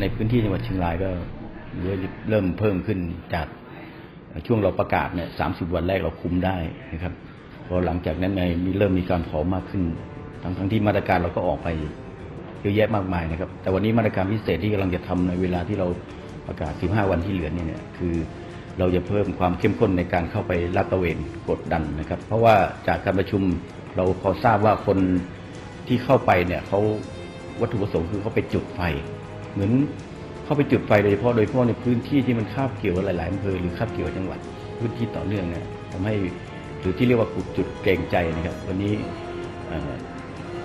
ในพื้นที่จังหวัดเชียงรายก็เริ่มเพิ่มขึ้นจากช่วงเราประกาศเนี่ยสามสิบวันแรกเราคุมได้นะครับพอหลังจากนั้นไงมีเริ่มมีการเผามากขึ้น ทั้งทั้งที่มาตรการเราก็ออกไปเยอะแยะมากมายนะครับ แต่วันนี้มาตรการพิเศษที่กำลังจะทำในเวลาที่เราประกาศ 15 วันที่เหลือเนี่ยเนี่ยคือเราจะเพิ่มความเข้มข้นในการเข้าไปลาดตระเวนกดดันนะครับ เพราะว่าจากการประชุมเราพอทราบว่าคนที่เข้าไปเนี่ยเขาวัตถุประสงค์คือเขาไปจุดไฟ เหมือนเข้าไปจุดไฟโดยเฉพาะโดยเฉพาะในพื้นที่ที่มันคาบเกี่ยวหลายๆอำเภอหรือคาบเกี่ยวจังหวัดพื้นที่ต่อเนื่องเนี่ยทำให้หรือที่เรียกว่าจุดเกรงใจนะครับ วันนี้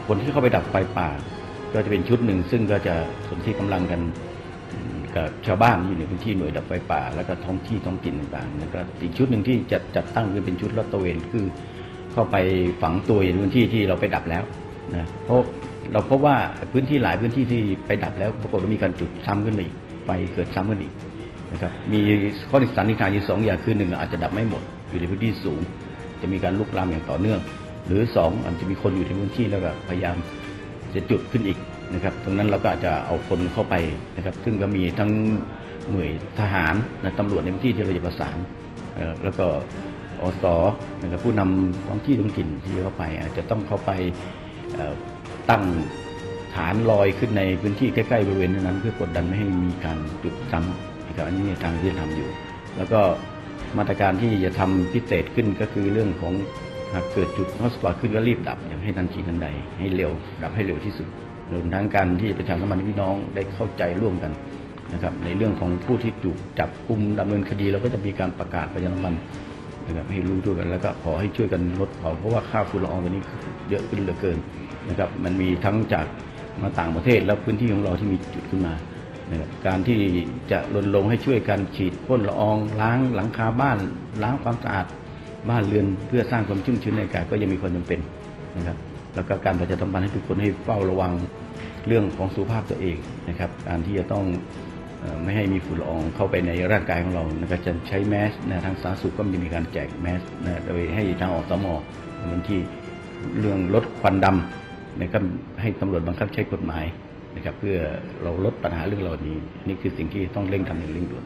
คนที่เข้าไปดับไฟป่า ก็จะเป็นชุดหนึ่ง ซึ่งก็จะสนที่กำลังกันกับชาวบ้านที่อยู่ในพื้นที่หน่วยดับไฟป่า แล้วก็ท้องที่ท้องถิ่นต่างๆแล้วก็อีกชุดหนึ่งที่จัดจัดตั้งคือเป็นชุดลาดตระเวนคือ เข้าไปฝังตัวอยู่ในพื้นที่ที่เราไปดับแล้วนะเพราะ เราพบว่าพื้นที่หลายพื้นที่ที่ไปดับแล้วปรากฏว่ามีการจุดซ้ำขึ้นมาอีกไฟเกิดซ้ำขึ้นอีกนะครับมีข้อสันนิษฐานอยู่สองอย่างคือหนึ่งอาจจะดับไม่หมดอยู่ในพื้นที่สูง จะมีการลุกลามอย่างต่อเนื่อง หรือสองอาจจะมีคนอยู่ในพื้นที่แล้วก็พยายามจะจุดขึ้นอีกนะครับตรงนั้นเราก็อาจจะเอาคนเข้าไปนะครับ ซึ่งก็มีทั้งหน่วยทหารนะตำรวจในพื้นที่ที่เราจะประสานแล้วก็อสนะครับผู้นำท้องที่ท้องถิ่นที่เข้าไป อาจจะต้องเข้าไป ตั้งฐานลอยขึ้นในพื้นที่ใกล้ๆบริเวณนั้นเพื่อกดดันไม่ให้มีการจุดซ้ำนะครับอันนี้ทางที่ทำอยู่ แล้วก็มาตรการที่จะทำพิเศษขึ้นก็คือเรื่องของหากเกิดจุดฮอตสปอตขึ้นก็รีบดับอย่างให้ทันทีทันใดให้เร็วดับให้เร็วที่สุดรวมทั้งการที่ประชาสัมพันธ์ให้พี่น้องได้เข้าใจร่วมกันนะครับในเรื่องของผู้ที่ถูกจับกุมดำเนินคดีเราก็จะมีการประกาศประชาสัมพันธ์ นะครับให้รู้ด้วยกันแล้วก็ขอให้ช่วยกันลดเผาเพราะว่าค่าฝุ่นละอองตัวนี้เยอะขึ้นเหลือเกินนะครับมันมีทั้งจากมาต่างประเทศแล้วพื้นที่ของเราที่มีจุดขึ้นมานะครับการที่จะรณรงค์ให้ช่วยกันฉีดพ่นละอองล้างหลังคาบ้านล้างความสะอาดบ้านเรือนเพื่อสร้างความชุ่มชื้นในอากาศก็ยังมีความจำเป็นนะครับแล้วก็การประชาสัมพันธ์ให้ทุกคนให้เฝ้าระวังเรื่องของสุขภาพตัวเองนะครับการที่จะต้อง ไม่ให้มีฝุ่นละอองเข้าไปในร่างกายของเรานะครับจะใช้แมสนะทางสาธารณสุขก็จะมีการแจกแมสนะโดยให้ทางอสมในพื้นที่เรื่องลดควันดำนะครับให้ตำรวจบังคับใช้กฎหมายนะครับเพื่อเราลดปัญหาเรื่องเหล่านี้ นี่คือสิ่งที่ต้องเร่งทำอย่างเร่งด่วน